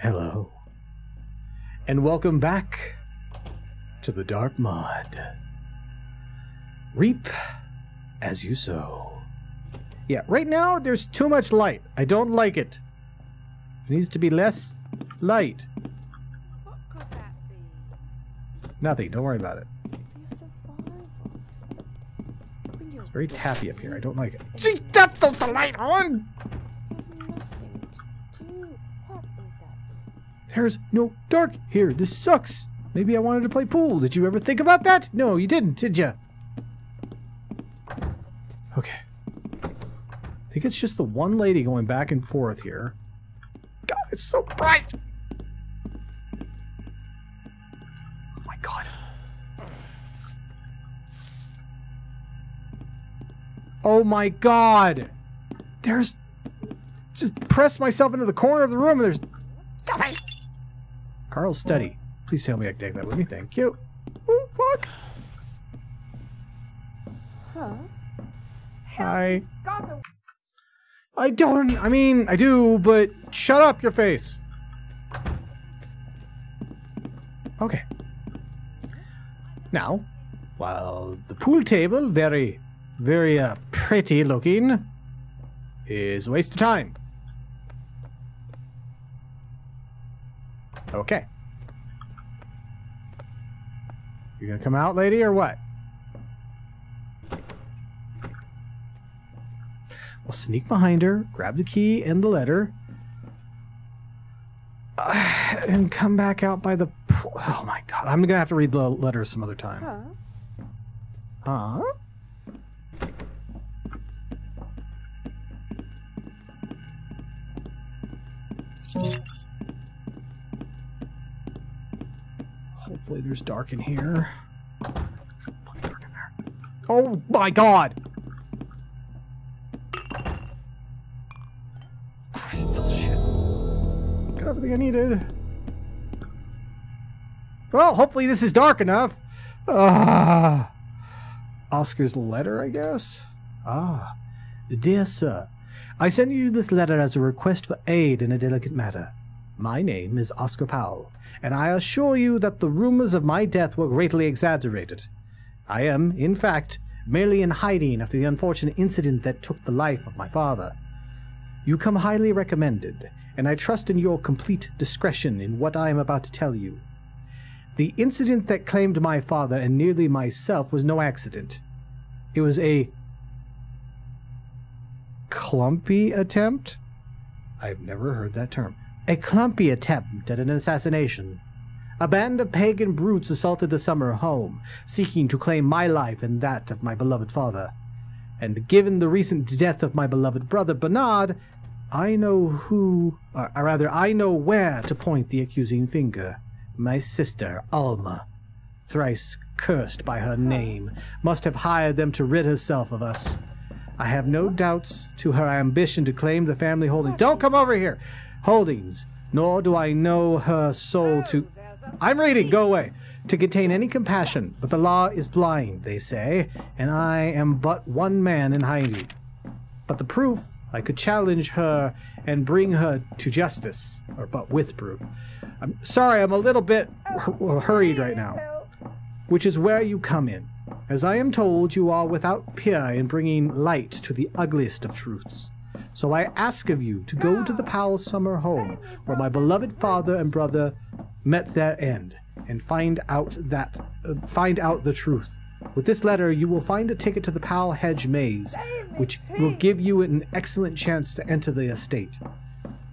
Hello. And welcome back to the Dark Mod. Reap as you sow. Yeah, right now there's too much light. I don't like it. It needs to be less light. What could that be? Nothing, don't worry about it. It's very tappy up here. I don't like it. See, that's the light on! There's no dark here. This sucks. Maybe I wanted to play pool. Did you ever think about that? No, you didn't, did you? Okay. I think it's just the one lady going back and forth here. God, it's so bright! Oh my god. Oh my god! There's... Just press myself into the corner of the room and there's... Carl's study. Please tell me I can take that with me. Thank you. Oh, fuck. Huh? Hi. I don't. I mean, I do, but shut up your face. Okay. Now, while the pool table, very, very uh, pretty looking, is a waste of time. Okay. You're gonna come out, lady, or what? We'll sneak behind her, grab the key and the letter, uh, and come back out by the. Oh my god! I'm gonna have to read the letter some other time. huh? Huh? Hopefully there's dark in here. Dark in there. Oh my god! It's all shit. Got everything I needed. Well, hopefully this is dark enough. Ah. Oscar's letter, I guess? Ah. Dear sir, I send you this letter as a request for aid in a delicate matter. My name is Oscar Powell, and I assure you that the rumors of my death were greatly exaggerated. I am, in fact, merely in hiding after the unfortunate incident that took the life of my father. You come highly recommended, and I trust in your complete discretion in what I am about to tell you. The incident that claimed my father and nearly myself was no accident. It was a clumpy attempt? I've never heard that term. A clumpy attempt at an assassination. A band of pagan brutes assaulted the summer home, seeking to claim my life and that of my beloved father. And given the recent death of my beloved brother Bernard, I know who, or rather, I know where to point the accusing finger. My sister, Alma, thrice cursed by her name, must have hired them to rid herself of us. I have no doubts to her ambition to claim the family holding. Don't come over here! Holdings, nor do I know her soul to. A I'm reading, go away. To contain any compassion, but the law is blind, they say, and I am but one man in hiding. But the proof, I could challenge her and bring her to justice, or but with proof. I'm sorry, I'm a little bit hu- uh, hurried right now which is where you come in. As I am told, you are without peer in bringing light to the ugliest of truths. So I ask of you to go to the Powell summer home, where my beloved father and brother met their end, and find out that uh, find out the truth. With this letter, you will find a ticket to the Powell Hedge Maze, which will give you an excellent chance to enter the estate.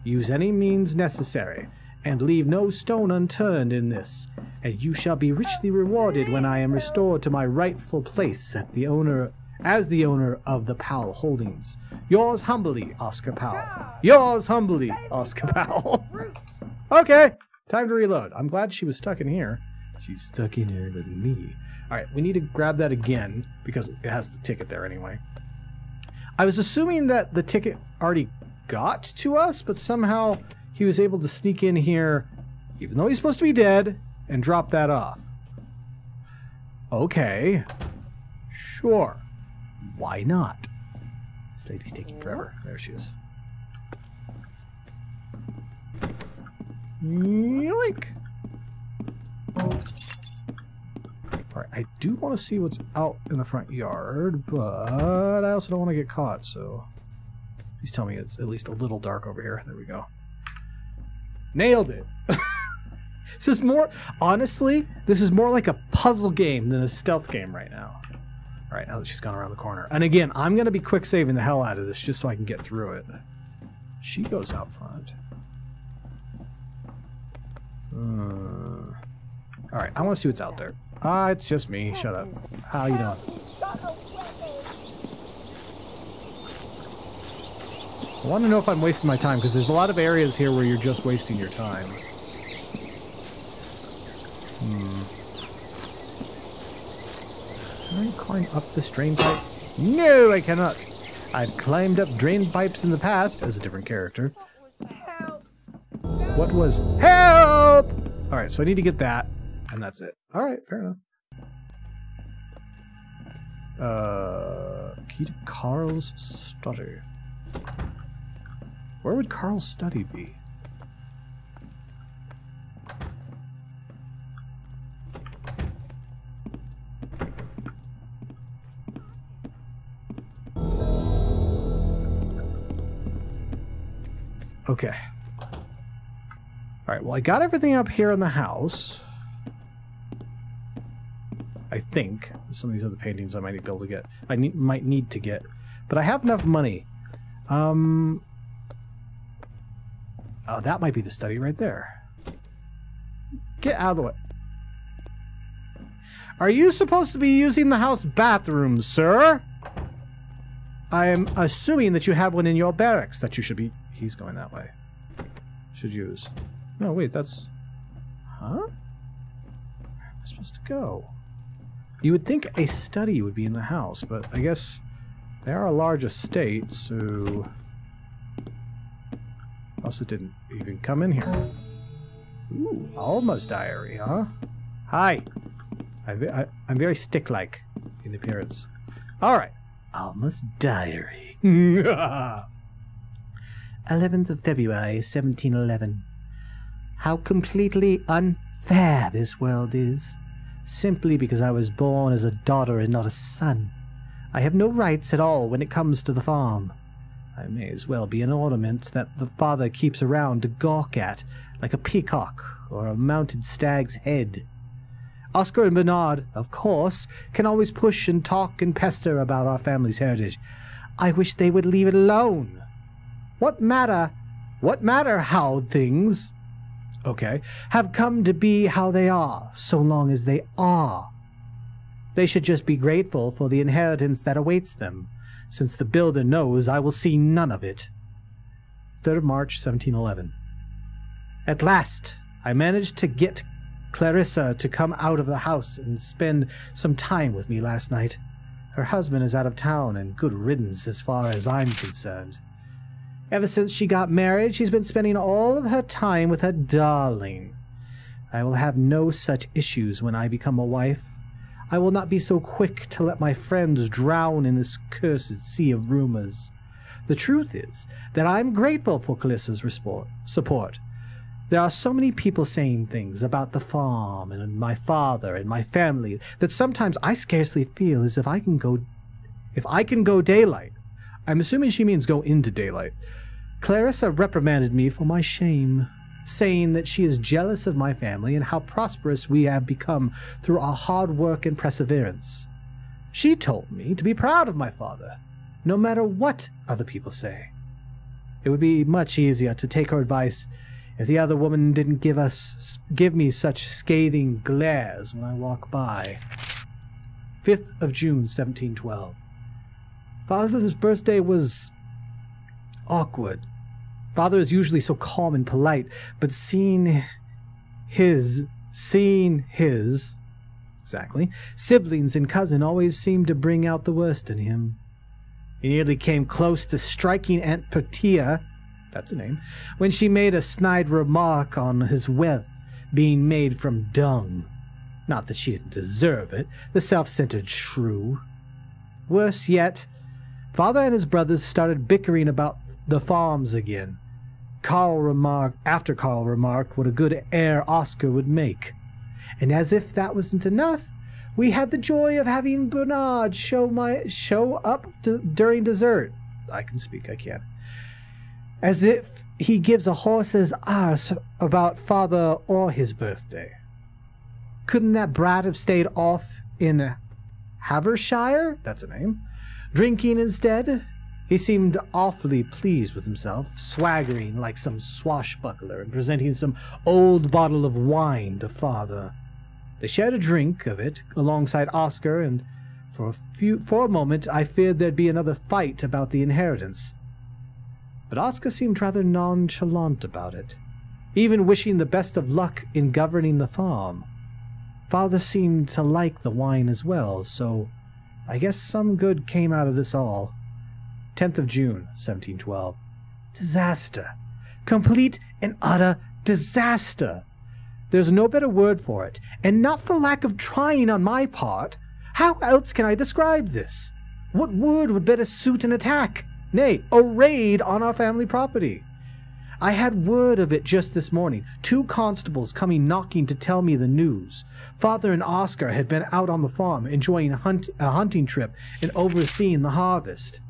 Use any means necessary, and leave no stone unturned in this, and you shall be richly rewarded when I am restored to my rightful place at the owner as the owner of the Powell Holdings. Yours humbly, Oscar Powell. Yours humbly, Oscar Powell. okay, time to reload. I'm glad she was stuck in here. She's stuck in here with me. All right, we need to grab that again because it has the ticket there anyway. I was assuming that the ticket already got to us, but somehow he was able to sneak in here, even though he's supposed to be dead, and drop that off. Okay. Sure. Why not? This lady's taking forever. There she is. Yoink! Alright, I do want to see what's out in the front yard, but I also don't want to get caught, so... Please tell me it's at least a little dark over here. There we go. Nailed it! this is more... Honestly, this is more like a puzzle game than a stealth game right now. Alright, now that she's gone around the corner. And again, I'm going to be quick saving the hell out of this just so I can get through it. She goes out front. Uh, Alright, I want to see what's out there. Ah, it's just me. Shut up. How you doing? I want to know if I'm wasting my time, because there's a lot of areas here where you're just wasting your time. Can I climb up this drain pipe? No, I cannot. I've climbed up drain pipes in the past as a different character. What was help? All right, so I need to get that, and that's it. All right, fair enough. Uh, key to Carl's study. Where would Carl's study be? Okay. Alright, well I got everything up here in the house. I think. Some of these other paintings I might be able to get. I need, might need to get. But I have enough money. Um... Oh, that might be the study right there. Get out of the way. Are you supposed to be using the house bathroom, sir? I am assuming that you have one in your barracks that you should be... He's going that way. Should use. No, wait, that's... Huh? Where am I supposed to go? You would think a study would be in the house, but I guess they are a large estate, so... Also didn't even come in here. Ooh, Alma's diary, huh? Hi. I, I, I'm very stick-like in appearance. Alright. Alma's diary. 11th of February, 1711. How completely unfair this world is. Simply because I was born as a daughter and not a son. I have no rights at all when it comes to the farm. I may as well be an ornament that the father keeps around to gawk at, like a peacock or a mounted stag's head. Oscar and Bernard, of course, can always push and talk and pester about our family's heritage. I wish they would leave it alone. What matter? What matter how things, okay, have come to be how they are, so long as they are? They should just be grateful for the inheritance that awaits them, since the builder knows I will see none of it. 3rd of March, 1711. At last, I managed to get Clarissa to come out of the house and spend some time with me last night. Her husband is out of town and good riddance as far as I'm concerned. Ever since she got married, she's been spending all of her time with her darling. I will have no such issues when I become a wife. I will not be so quick to let my friends drown in this cursed sea of rumors. The truth is that I'm grateful for Calissa's support. There are so many people saying things about the farm and my father and my family that sometimes I scarcely feel as if I can go if I can go daylight. I'm assuming she means go into daylight. Clarissa reprimanded me for my shame, saying that she is jealous of my family and how prosperous we have become through our hard work and perseverance. She told me to be proud of my father, no matter what other people say. It would be much easier to take her advice if the other woman didn't give us give me such scathing glares when I walk by. 5th of June, 1712. Father's birthday was awkward. Father is usually so calm and polite, but seeing his, seeing his, exactly, siblings and cousin always seemed to bring out the worst in him. He nearly came close to striking Aunt Pertia, that's a name, when she made a snide remark on his wealth being made from dung. Not that she didn't deserve it, the self-centered shrew. Worse yet, Father and his brothers started bickering about the farms again. Carl remarked after Carl remarked what a good heir Oscar would make. And as if that wasn't enough, we had the joy of having Bernard show my show up to, during dessert. I can speak, I can. As if he gives a horse's ass about father or his birthday. Couldn't that brat have stayed off in Havershire? That's a name. Drinking instead? He seemed awfully pleased with himself, swaggering like some swashbuckler and presenting some old bottle of wine to father. They shared a drink of it alongside Oscar, and for a few for a moment I feared there'd be another fight about the inheritance. But Oscar seemed rather nonchalant about it, even wishing the best of luck in governing the farm. Father seemed to like the wine as well, so I guess some good came out of this all. 10th of June, 1712. Disaster. Complete and utter disaster. There's no better word for it, and not for lack of trying on my part. How else can I describe this? What word would better suit an attack? Nay, a raid on our family property. I had word of it just this morning. Two constables coming knocking to tell me the news. Father and Oscar had been out on the farm enjoying a, hunt- a hunting trip and overseeing the harvest.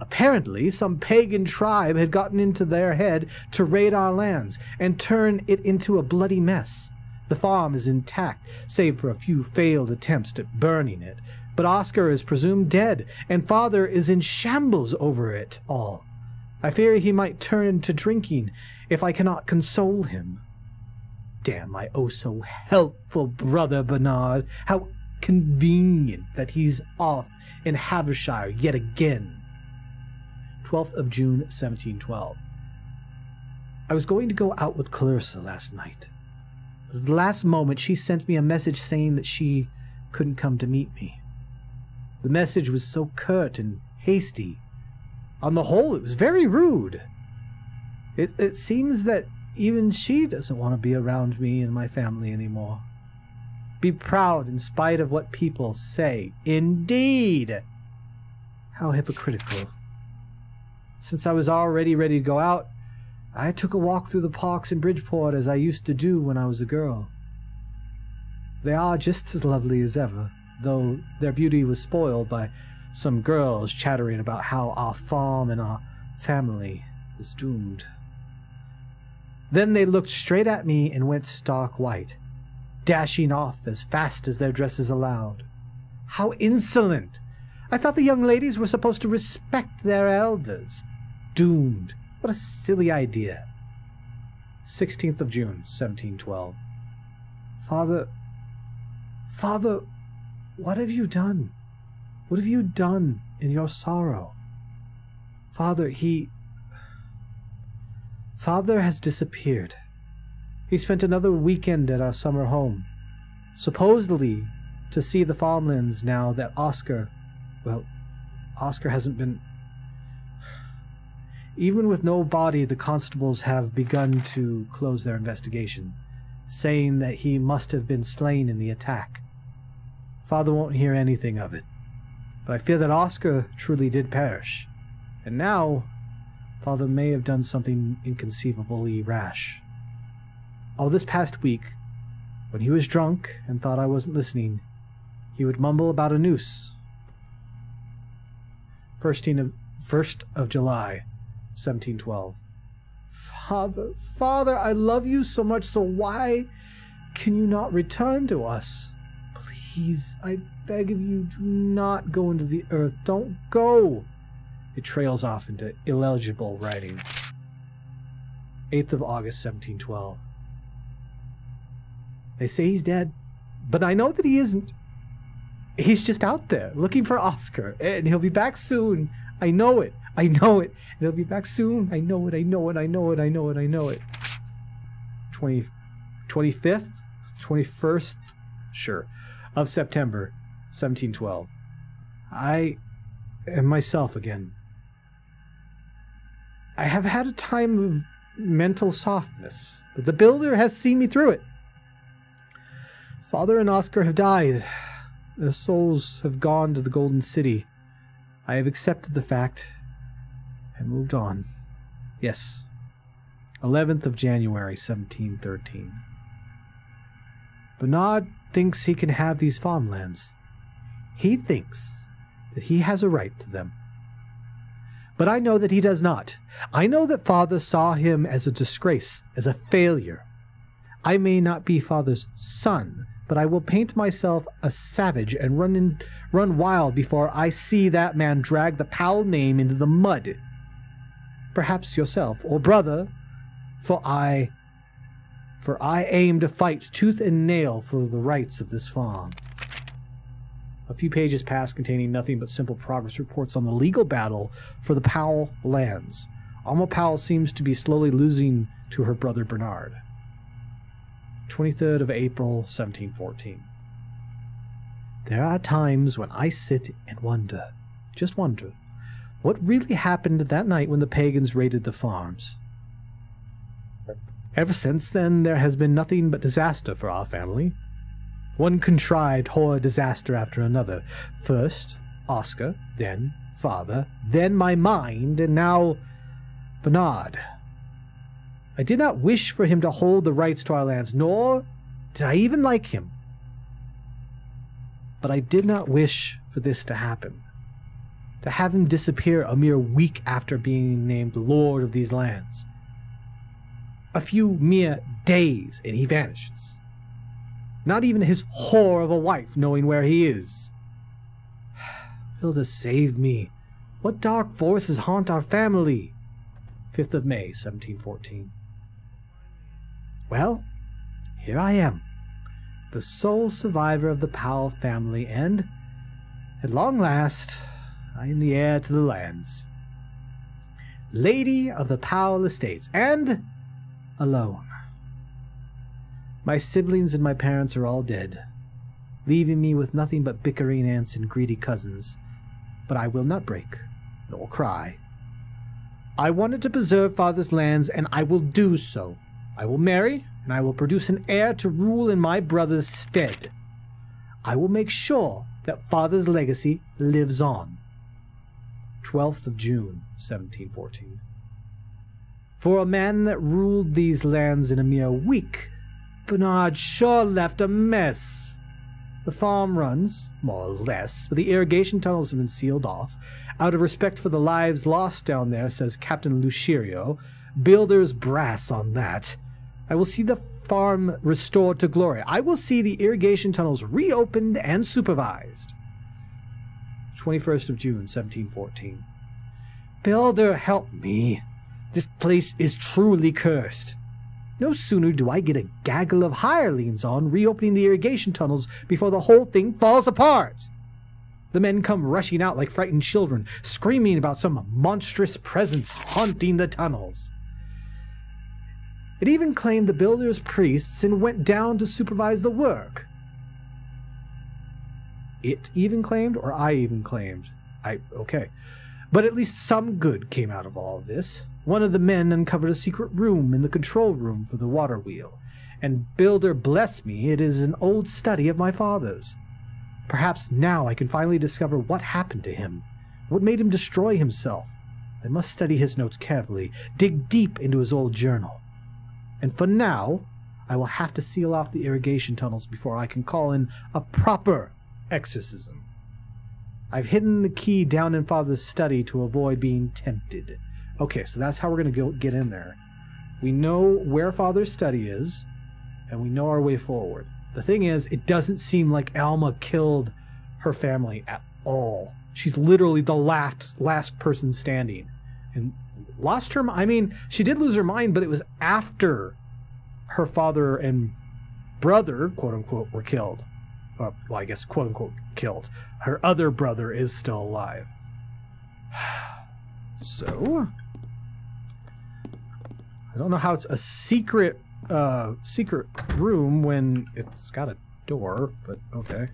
Apparently, some pagan tribe had gotten into their head to raid our lands and turn it into a bloody mess. The farm is intact, save for a few failed attempts at burning it, but Oscar is presumed dead, and father is in shambles over it all. I fear he might turn to drinking if I cannot console him. Damn my oh so helpful brother Bernard. How convenient that he's off in Havershire yet again. 12th of June, 1712. I was going to go out with Clarissa last night. But at the last moment, she sent me a message saying that she couldn't come to meet me. The message was so curt and hasty. On the whole, it was very rude. It, it seems that even she doesn't want to be around me and my family anymore. Be proud in spite of what people say. Indeed! How hypocritical. Since I was already ready to go out, I took a walk through the parks in Bridgeport as I used to do when I was a girl. They are just as lovely as ever, though their beauty was spoiled by some girls chattering about how our farm and our family is doomed. Then they looked straight at me and went stark white, dashing off as fast as their dresses allowed. How insolent! I thought the young ladies were supposed to respect their elders. Doomed. What a silly idea. 16th of June, 1712. Father, Father, what have you done? What have you done in your sorrow? Father, he. Father has disappeared. He spent another weekend at our summer home, supposedly to see the farmlands now that Oscar, well, Oscar hasn't been. Even with no body, the constables have begun to close their investigation, saying that he must have been slain in the attack. Father won't hear anything of it, but I fear that Oscar truly did perish, and now Father may have done something inconceivably rash. All this past week, when he was drunk and thought I wasn't listening, he would mumble about a noose. 1st of, 1st of July, 1712. Father, Father, I love you so much, so why can you not return to us? Please, I beg of you, do not go into the earth. Don't go. It trails off into illegible writing. 8th of August, 1712. They say he's dead, but I know that he isn't. He's just out there looking for Oscar, and he'll be back soon. I know it. I know it. And he'll be back soon. I know it. I know it. I know it. I know it. I know it. 20, 25th, 21st, sure, of September, 1712. I am myself again. I have had a time of mental softness, but the builder has seen me through it. Father and Oscar have died. Their souls have gone to the Golden City. I have accepted the fact and moved on. Yes, 11th of January, 1713. Bernard thinks he can have these farmlands. He thinks that he has a right to them. But I know that he does not. I know that father saw him as a disgrace, as a failure. I may not be father's son, but I will paint myself a savage and run in, run wild before I see that man drag the Powell name into the mud. Perhaps yourself or brother, for I for I aim to fight tooth and nail for the rights of this farm. A few pages pass containing nothing but simple progress reports on the legal battle for the Powell lands. Alma Powell seems to be slowly losing to her brother Bernard. 23rd of April, 1714. There are times when I sit and wonder, just wonder, what really happened that night when the pagans raided the farms. Ever since then, there has been nothing but disaster for our family. One contrived horror disaster after another. First, Oscar, then father, then my mind, and now Bernard. I did not wish for him to hold the rights to our lands, nor did I even like him. But I did not wish for this to happen. To have him disappear a mere week after being named Lord of these lands. A few mere days and he vanishes. Not even his whore of a wife knowing where he is. Hilda, save me. What dark forces haunt our family? 5th of May, 1714. Well, here I am, the sole survivor of the Powell family, and, at long last, I am the heir to the lands. Lady of the Powell estates, and alone. My siblings and my parents are all dead, leaving me with nothing but bickering aunts and greedy cousins. But I will not break, nor cry. I wanted to preserve father's lands, and I will do so. I will marry, and I will produce an heir to rule in my brother's stead. I will make sure that father's legacy lives on. 12th of June, 1714. For a man that ruled these lands in a mere week, Bernard sure left a mess. The farm runs, more or less, but the irrigation tunnels have been sealed off. Out of respect for the lives lost down there, says Captain Lucerio. Builder's brass on that. I will see the farm restored to glory. I will see the irrigation tunnels reopened and supervised. 21st of June, 1714. Builder, help me. This place is truly cursed. No sooner do I get a gaggle of hirelings on reopening the irrigation tunnels before the whole thing falls apart. The men come rushing out like frightened children, screaming about some monstrous presence haunting the tunnels. It even claimed the builder's priests and went down to supervise the work. It even claimed, or I even claimed? I, okay. But at least some good came out of all of this. One of the men uncovered a secret room in the control room for the water wheel, and Builder bless me, it is an old study of my father's. Perhaps now I can finally discover what happened to him, what made him destroy himself. I must study his notes carefully, dig deep into his old journal. And for now, I will have to seal off the irrigation tunnels before I can call in a proper exorcism. I've hidden the key down in Father's study to avoid being tempted. Okay, so that's how we're going to get in there. We know where Father's study is, and we know our way forward. The thing is, it doesn't seem like Alma killed her family at all. She's literally the last last person standing. And lost her I mean, she did lose her mind, but it was after her father and brother, quote unquote, were killed. Well, I guess quote unquote killed. Her other brother is still alive. So, don't know how it's a secret uh secret room when it's got a door, but okay.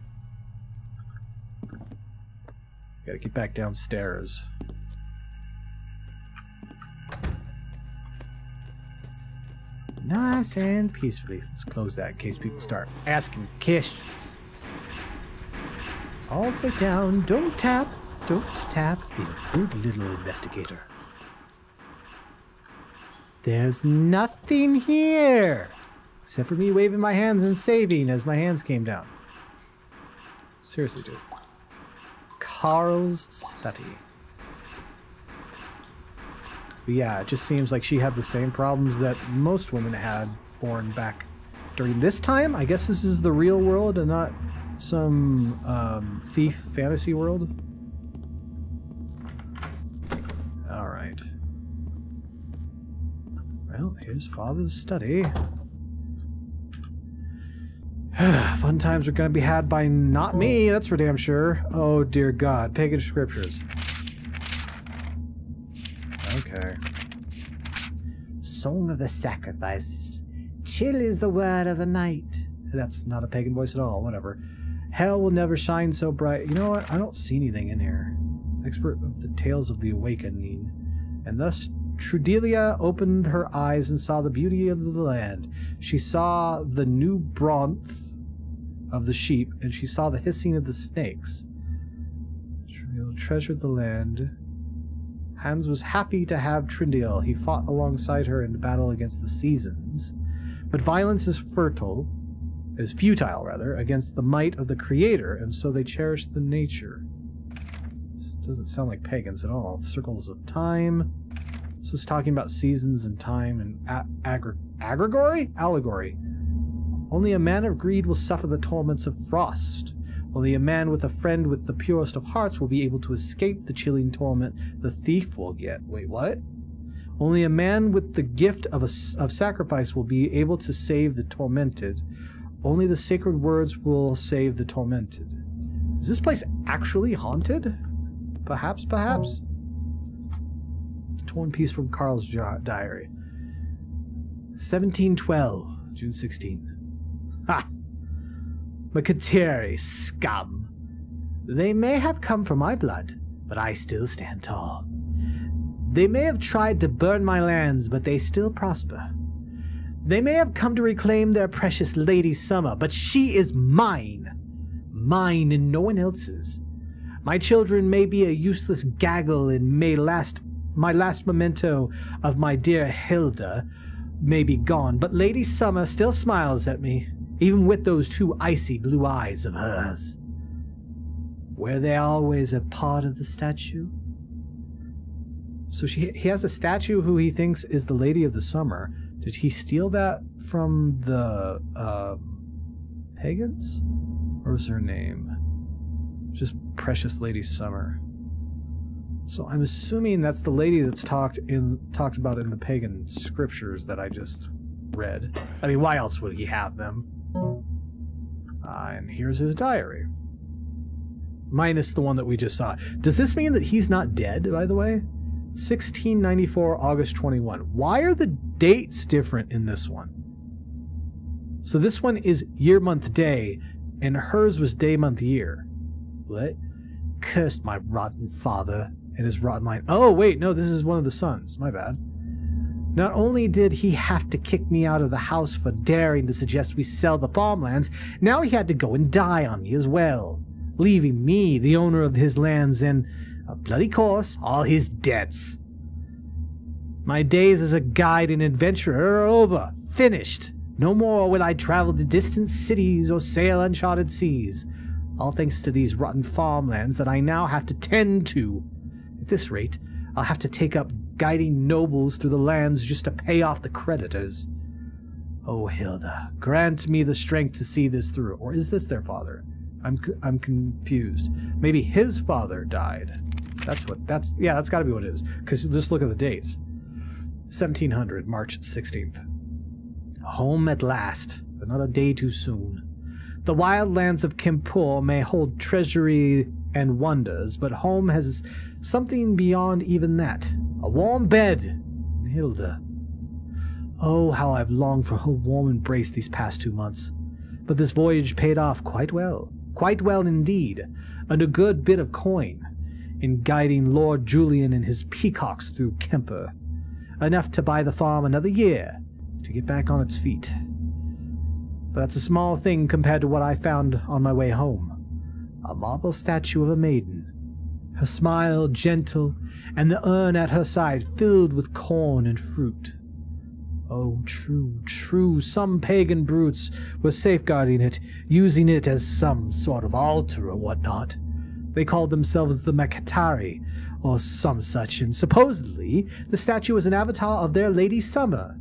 Gotta get back downstairs. Nice and peacefully. Let's close that in case people start asking questions. All the way down. Don't tap. Don't tap. Be a good little investigator. There's nothing here! Except for me waving my hands and saving as my hands came down. Seriously, dude. Carl's study. But yeah, it just seems like she had the same problems that most women had born back during this time. I guess this is the real world and not some um, thief fantasy world. Well, here's father's study. Fun times are going to be had by not me, that's for damn sure. Oh dear God, pagan scriptures. Okay. Song of the Sacrifices. Chill is the word of the night. That's not a pagan voice at all, whatever. Hell will never shine so bright. You know what? I don't see anything in here. Expert of the tales of the awakening. And thus Trudelia opened her eyes and saw the beauty of the land. She saw the new bronth of the sheep, and she saw the hissing of the snakes. Trudelia treasured the land. Hans was happy to have Trindil. He fought alongside her in the battle against the seasons. But violence is fertile, is futile rather, against the might of the Creator, and so they cherish the nature. This doesn't sound like pagans at all. Circles of time. This is talking about seasons and time and agrigory? Allegory. Only a man of greed will suffer the torments of frost. Only a man with a friend with the purest of hearts will be able to escape the chilling torment the thief will get. Wait, what? Only a man with the gift of, a, of sacrifice will be able to save the tormented. Only the sacred words will save the tormented. Is this place actually haunted? Perhaps, perhaps? Torn piece from Carl's diary. 1712, June 16. Ha! Makateri, scum! They may have come from my blood, but I still stand tall. They may have tried to burn my lands, but they still prosper. They may have come to reclaim their precious Lady Summer, but she is mine. Mine and no one else's. My children may be a useless gaggle and may last my last memento of my dear Hilda may be gone, but Lady Summer still smiles at me, even with those two icy blue eyes of hers. Were they always a part of the statue? So she, he has a statue who he thinks is the Lady of the Summer. Did he steal that from the uh, pagans? Or was her name? Just Precious Lady Summer. So I'm assuming that's the lady that's talked in talked about in the pagan scriptures that I just read. I mean, why else would he have them? Uh, and here's his diary. Minus the one that we just saw. Does this mean that he's not dead, by the way? 1694, August 21. Why are the dates different in this one? So this one is year, month, day, and hers was day, month, year. What? Cursed my rotten father and his rotten line. Oh, wait, no, this is one of the sons. My bad. Not only did he have to kick me out of the house for daring to suggest we sell the farmlands, now he had to go and die on me as well, leaving me the owner of his lands and, a bloody course, all his debts. My days as a guide and adventurer are over, finished. No more will I travel to distant cities or sail uncharted seas, all thanks to these rotten farmlands that I now have to tend to. At this rate, I'll have to take up guiding nobles through the lands just to pay off the creditors. Oh, Hilda, grant me the strength to see this through. Or is this their father? I'm I'm confused. Maybe his father died. That's what. That's yeah. That's got to be what it is. Because just look at the dates. 1700, March 16th. Home at last, but not a day too soon. The wild lands of Kimpur may hold treasury and wonders, but home has something beyond even that. A warm bed. Hilda. Oh, how I've longed for her warm embrace these past two months. But this voyage paid off quite well. Quite well indeed. And a good bit of coin. In guiding Lord Julian and his peacocks through Kemper. Enough to buy the farm another year to get back on its feet. But that's a small thing compared to what I found on my way home a marble statue of a maiden, her smile gentle, and the urn at her side filled with corn and fruit. Oh, true, true. Some pagan brutes were safeguarding it, using it as some sort of altar or whatnot. They called themselves the Makatari, or some such, and supposedly the statue was an avatar of their Lady Summer.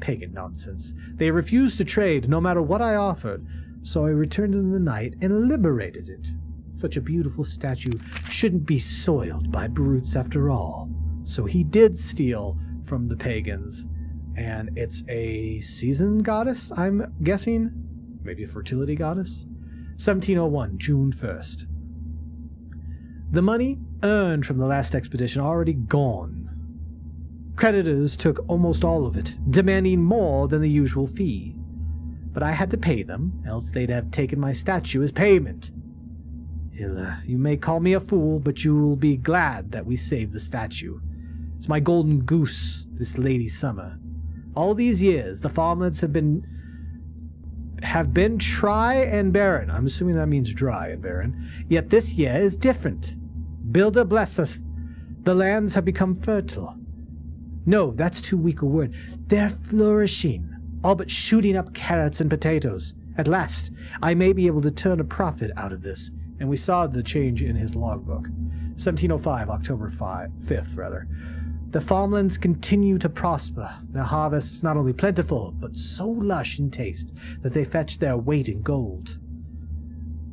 Pagan nonsense. They refused to trade no matter what I offered, so I returned in the night and liberated it. Such a beautiful statue shouldn't be soiled by brutes after all. So he did steal from the pagans, and it's a season goddess, I'm guessing? Maybe a fertility goddess? 1701, June 1st. The money earned from the last expedition already gone. Creditors took almost all of it, demanding more than the usual fee. But I had to pay them, else they'd have taken my statue as payment. Hilla, you may call me a fool, but you'll be glad that we saved the statue. It's my golden goose, this Lady Summer. All these years, the farmlands have been have been dry and barren. I'm assuming that means dry and barren. Yet this year is different. Builder bless us. The lands have become fertile. No, that's too weak a word. They're flourishing, all but shooting up carrots and potatoes. At last, I may be able to turn a profit out of this. And we saw the change in his logbook. 1705, October 5, 5th, rather. The farmlands continue to prosper, their harvests not only plentiful, but so lush in taste that they fetch their weight in gold.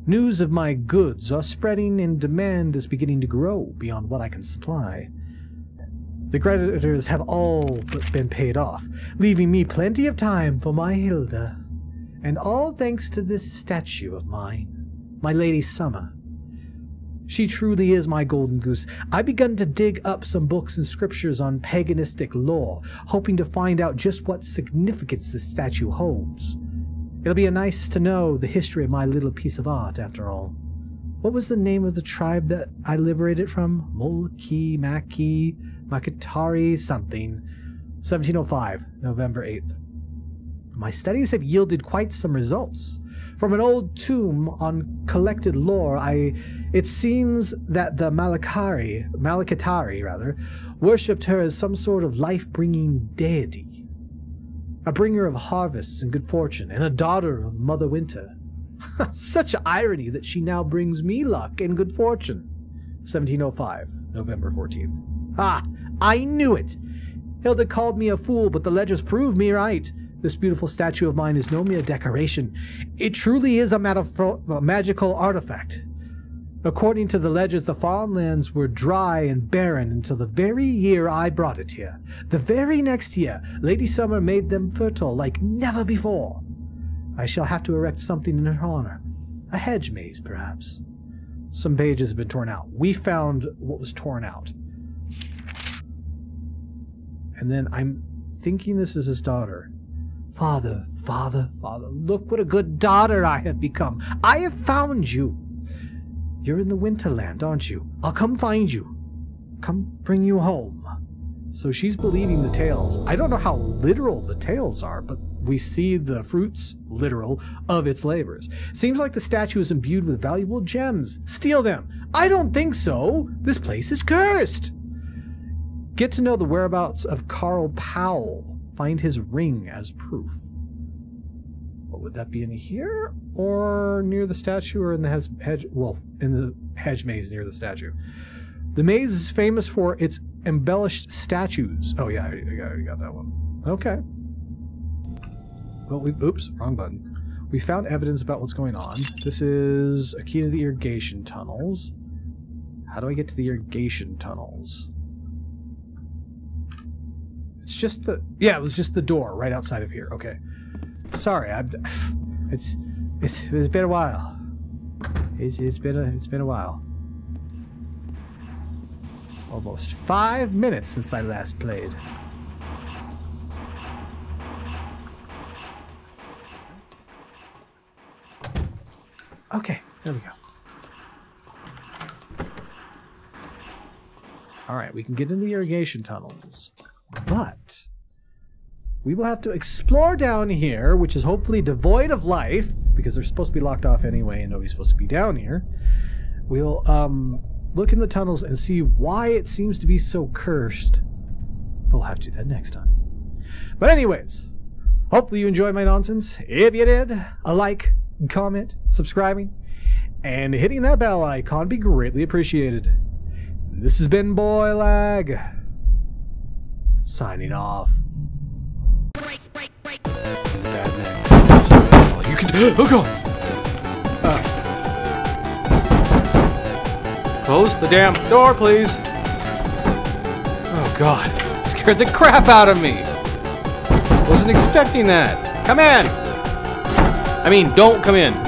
News of my goods are spreading and demand is beginning to grow beyond what I can supply. The creditors have all but been paid off, leaving me plenty of time for my Hilda. And all thanks to this statue of mine, my Lady Summer. She truly is my golden goose. I begun to dig up some books and scriptures on paganistic lore, hoping to find out just what significance this statue holds. It'll be nice to know the history of my little piece of art, after all. What was the name of the tribe that I liberated from? Mulki, Maki, Makatari, something. 1705, November 8th. My studies have yielded quite some results. From an old tomb on collected lore, I it seems that the Malakari, Malakatari rather, worshipped her as some sort of life-bringing deity, a bringer of harvests and good fortune, and a daughter of Mother Winter. Such irony that she now brings me luck and good fortune. 1705, November 14th. Ah, I knew it! Hilda called me a fool, but the ledgers prove me right. This beautiful statue of mine is no mere decoration. It truly is a, a magical artifact. According to the legends, the farmlands were dry and barren until the very year I brought it here. The very next year, Lady Summer made them fertile like never before. I shall have to erect something in her honor. A hedge maze, perhaps. Some pages have been torn out. We found what was torn out. And then I'm thinking this is his daughter. Father, father, father, look what a good daughter I have become. I have found you. You're in the Winterland, aren't you? I'll come find you. Come bring you home. So she's believing the tales. I don't know how literal the tales are, but we see the fruits, literal, of its labors. Seems like the statue is imbued with valuable gems. Steal them. I don't think so. This place is cursed. Get to know the whereabouts of Carl Powell find his ring as proof. What would that be in here or near the statue or in the hedge? Well, in the hedge maze near the statue. The maze is famous for its embellished statues. Oh yeah, I I got that one. Okay. Well, we oops, wrong button. We found evidence about what's going on. This is a key to the irrigation tunnels. How do I get to the irrigation tunnels? It's just the yeah, it was just the door right outside of here. Okay, sorry, I. It's it's it's been a while. It's it's been a it's been a while. Almost five minutes since I last played. Okay, there we go. All right, we can get in the irrigation tunnels. But we will have to explore down here, which is hopefully devoid of life, because they're supposed to be locked off anyway and nobody's supposed to be down here. We'll um, look in the tunnels and see why it seems to be so cursed. But we'll have to do that next time. But anyways, hopefully you enjoyed my nonsense. If you did, a like, comment, subscribing, and hitting that bell icon be greatly appreciated. This has been Boy Lag. Signing off. You can. Oh god. Uh. Close the damn door, please. Oh god, it scared the crap out of me. Wasn't expecting that. Come in. I mean, don't come in.